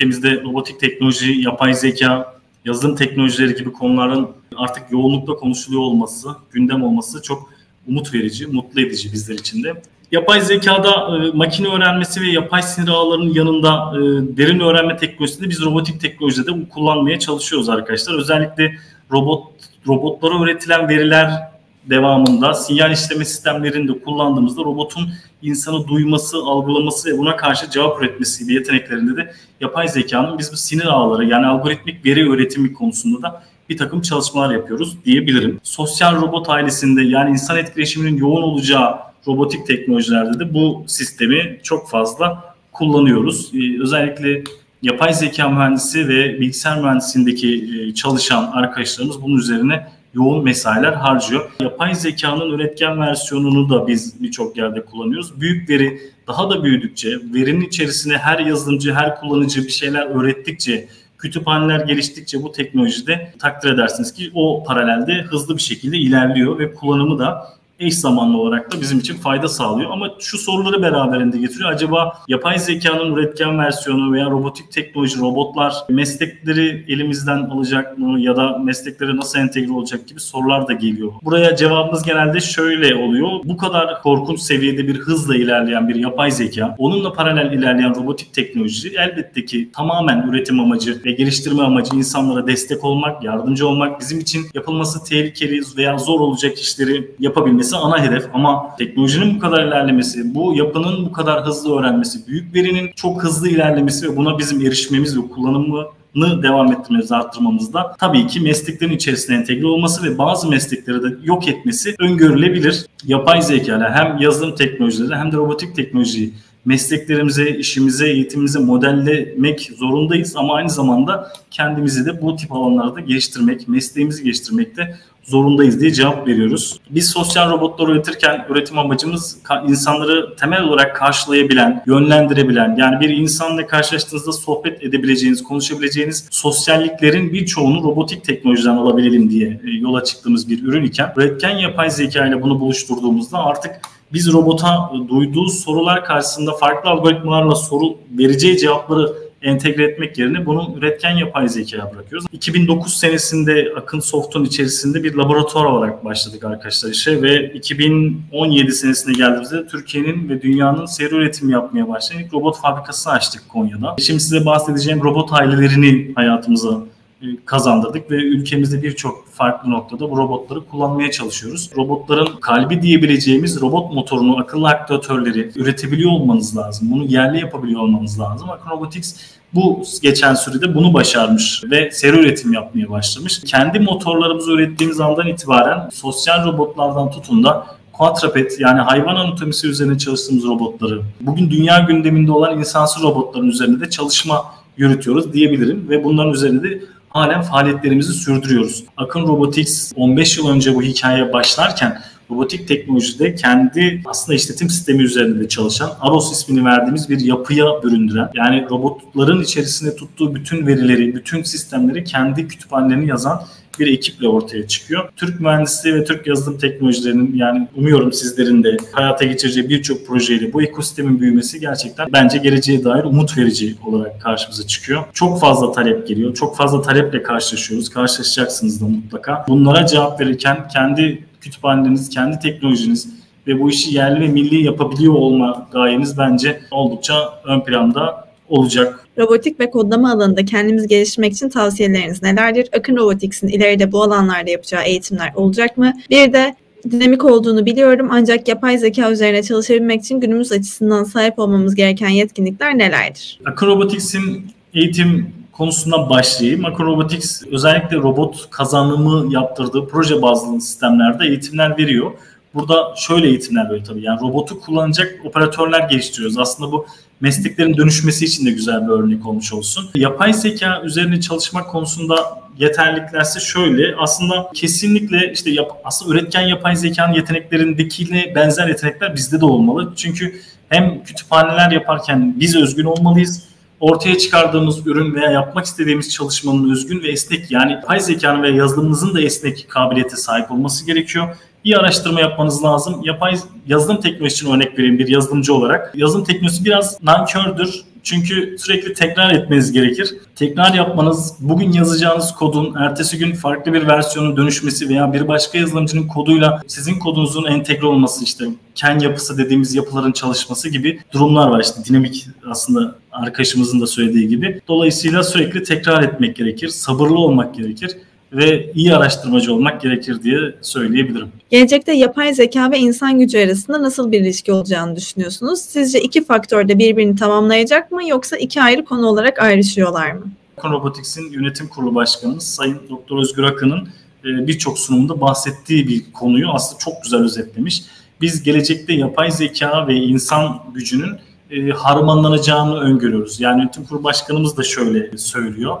ülkemizde robotik teknoloji, yapay zeka, yazılım teknolojileri gibi konuların artık yoğunlukla konuşuluyor olması, gündem olması çok umut verici, mutlu edici bizler için de. Yapay zekada e, makine öğrenmesi ve yapay sinir ağlarının yanında e, derin öğrenme teknolojisinde biz robotik teknolojide de kullanmaya çalışıyoruz arkadaşlar. Özellikle robot robotlara üretilen veriler devamında sinyal işleme sistemlerinde kullandığımızda robotun insanı duyması, algılaması ve buna karşı cevap üretmesi gibi yeteneklerinde de yapay zekanın biz bu sinir ağları yani algoritmik veri üretimi konusunda da bir takım çalışmalar yapıyoruz diyebilirim. Sosyal robot ailesinde yani insan etkileşiminin yoğun olacağı robotik teknolojilerde de bu sistemi çok fazla kullanıyoruz. Ee, özellikle yapay zeka mühendisi ve bilgisayar mühendisliğindeki e, çalışan arkadaşlarımız bunun üzerine yoğun mesailer harcıyor. Yapay zekanın üretken versiyonunu da biz birçok yerde kullanıyoruz. Büyük veri daha da büyüdükçe, verinin içerisine her yazılımcı, her kullanıcı bir şeyler öğrettikçe, kütüphaneler geliştikçe bu teknolojide takdir edersiniz ki o paralelde hızlı bir şekilde ilerliyor ve kullanımı da eş zamanlı olarak da bizim için fayda sağlıyor. Ama şu soruları beraberinde getiriyor. Acaba yapay zekanın üretken versiyonu veya robotik teknoloji, robotlar meslekleri elimizden alacak mı ya da mesleklere nasıl entegre olacak gibi sorular da geliyor. Buraya cevabımız genelde şöyle oluyor. Bu kadar korkunç seviyede bir hızla ilerleyen bir yapay zeka, onunla paralel ilerleyen robotik teknoloji elbette ki tamamen üretim amacı ve geliştirme amacı insanlara destek olmak, yardımcı olmak, bizim için yapılması tehlikeli veya zor olacak işleri yapabilmesi öğrenmesi ana hedef ama teknolojinin bu kadar ilerlemesi, bu yapının bu kadar hızlı öğrenmesi, büyük verinin çok hızlı ilerlemesi ve buna bizim erişmemiz ve kullanımını devam ettirmemiz, arttırmamızda tabii ki mesleklerin içerisine entegre olması ve bazı meslekleri de yok etmesi öngörülebilir. Yapay zeka hem yazılım teknolojileri hem de robotik teknolojiyi mesleklerimize, işimize, eğitimimize modellemek zorundayız ama aynı zamanda kendimizi de bu tip alanlarda geliştirmek, mesleğimizi geliştirmekte zorundayız diye cevap veriyoruz. Biz sosyal robotlar üretirken üretim amacımız insanları temel olarak karşılayabilen, yönlendirebilen yani bir insanla karşılaştığınızda sohbet edebileceğiniz, konuşabileceğiniz sosyalliklerin birçoğunu robotik teknolojiden alabilelim diye e, yola çıktığımız bir ürün iken üretken yapay zeka ile bunu buluşturduğumuzda artık biz robota duyduğu sorular karşısında farklı algoritmalarla soru vereceği cevapları entegre etmek yerine bunu üretken yapay zekaya bırakıyoruz. 2009 senesinde Akın Soft'un içerisinde bir laboratuvar olarak başladık arkadaşlar işe ve 2017 senesine geldiğimizde Türkiye'nin ve dünyanın seri üretim yapmaya başlayan robot fabrikası açtık Konya'da. Şimdi size bahsedeceğim robot ailelerini hayatımıza e, kazandırdık ve ülkemizde birçok farklı noktada bu robotları kullanmaya çalışıyoruz. Robotların kalbi diyebileceğimiz robot motorunu, akıllı aktuatörleri üretebiliyor olmanız lazım. Bunu yerli yapabiliyor olmanız lazım. Akın Robotics bu geçen sürede bunu başarmış ve seri üretim yapmaya başlamış. Kendi motorlarımızı ürettiğimiz andan itibaren sosyal robotlardan tutun da Quadrapet yani hayvan anatomisi üzerine çalıştığımız robotları, bugün dünya gündeminde olan insansız robotların üzerinde de çalışma yürütüyoruz diyebilirim ve bunların üzerinde de halen faaliyetlerimizi sürdürüyoruz. Akın Robotics 15 yıl önce bu hikayeye başlarken robotik teknolojide kendi aslında işletim sistemi üzerinde çalışan Aros ismini verdiğimiz bir yapıya büründüren yani robotların içerisinde tuttuğu bütün verileri, bütün sistemleri kendi kütüphanelerini yazan bir ekiple ortaya çıkıyor. Türk mühendisliği ve Türk yazılım teknolojilerinin yani umuyorum sizlerin de hayata geçireceği birçok projeyle bu ekosistemin büyümesi gerçekten bence geleceğe dair umut verici olarak karşımıza çıkıyor. Çok fazla talep geliyor. Çok fazla taleple karşılaşıyoruz. Karşılaşacaksınız da mutlaka. Bunlara cevap verirken kendi kütüphaneleriniz, kendi teknolojiniz ve bu işi yerli ve milli yapabiliyor olma gayeniz bence oldukça ön planda olacak. Robotik ve kodlama alanında kendimizi geliştirmek için tavsiyeleriniz nelerdir? Akın Robotics'in ileride bu alanlarda yapacağı eğitimler olacak mı? Bir de dinamik olduğunu biliyorum ancak yapay zeka üzerine çalışabilmek için günümüz açısından sahip olmamız gereken yetkinlikler nelerdir? Akın Robotics'in eğitim konusundan başlayayım. Akın Robotics özellikle robot kazanımı yaptırdığı proje bazlı sistemlerde eğitimler veriyor. Burada şöyle eğitimler böyle tabii. Yani robotu kullanacak operatörler geliştiriyoruz. Aslında bu mesleklerin dönüşmesi için de güzel bir örnek olmuş olsun. Yapay zeka üzerine çalışmak konusunda yeterliliklerse şöyle aslında kesinlikle işte yap, aslında üretken yapay zekanın yeteneklerindekine benzer yetenekler bizde de olmalı. Çünkü hem kütüphaneler yaparken biz özgün olmalıyız ortaya çıkardığımız ürün veya yapmak istediğimiz çalışmanın özgün ve esnek yani yapay zekanın ve yazılımımızın da esnek kabiliyete sahip olması gerekiyor. İyi araştırma yapmanız lazım. Yapay yazılım teknolojisine örnek vereyim bir yazılımcı olarak. Yazılım teknolojisi biraz nankördür. Çünkü sürekli tekrar etmeniz gerekir. Tekrar yapmanız, bugün yazacağınız kodun ertesi gün farklı bir versiyonun dönüşmesi veya bir başka yazılımcının koduyla sizin kodunuzun entegre olması işte ken yapısı dediğimiz yapıların çalışması gibi durumlar var. İşte dinamik aslında arkadaşımızın da söylediği gibi. Dolayısıyla sürekli tekrar etmek gerekir, sabırlı olmak gerekir ve iyi araştırmacı olmak gerekir diye söyleyebilirim. Gelecekte yapay zeka ve insan gücü arasında nasıl bir ilişki olacağını düşünüyorsunuz? Sizce iki faktör de birbirini tamamlayacak mı yoksa iki ayrı konu olarak ayrışıyorlar mı? Robotics'in yönetim kurulu başkanımız Sayın Doktor Özgür Akın'ın e, birçok sunumunda bahsettiği bir konuyu aslında çok güzel özetlemiş. Biz gelecekte yapay zeka ve insan gücünün e, harmanlanacağını öngörüyoruz. Yani yönetim kurulu başkanımız da şöyle söylüyor.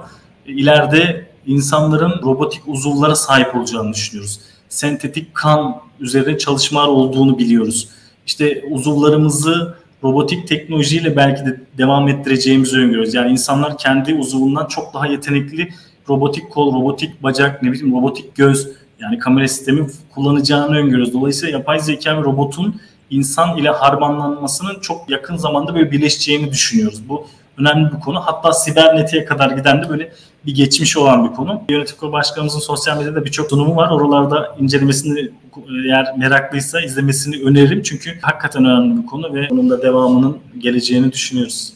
İleride insanların robotik uzuvlara sahip olacağını düşünüyoruz. Sentetik kan üzerine çalışmalar olduğunu biliyoruz. İşte uzuvlarımızı robotik teknolojiyle belki de devam ettireceğimizi öngörüyoruz. Yani insanlar kendi uzuvundan çok daha yetenekli robotik kol, robotik bacak, ne bileyim robotik göz yani kamera sistemi kullanacağını öngörüyoruz. Dolayısıyla yapay zeka ve robotun insan ile harmanlanmasının çok yakın zamanda böyle birleşeceğini düşünüyoruz. Bu önemli bir konu. Hatta sibernetiğe kadar giden de böyle bir geçmiş olan bir konu. Yönetim kurulu başkanımızın sosyal medyada birçok sunumu var. Oralarda incelemesini eğer meraklıysa izlemesini öneririm. Çünkü hakikaten önemli bir konu ve onun da devamının geleceğini düşünüyoruz.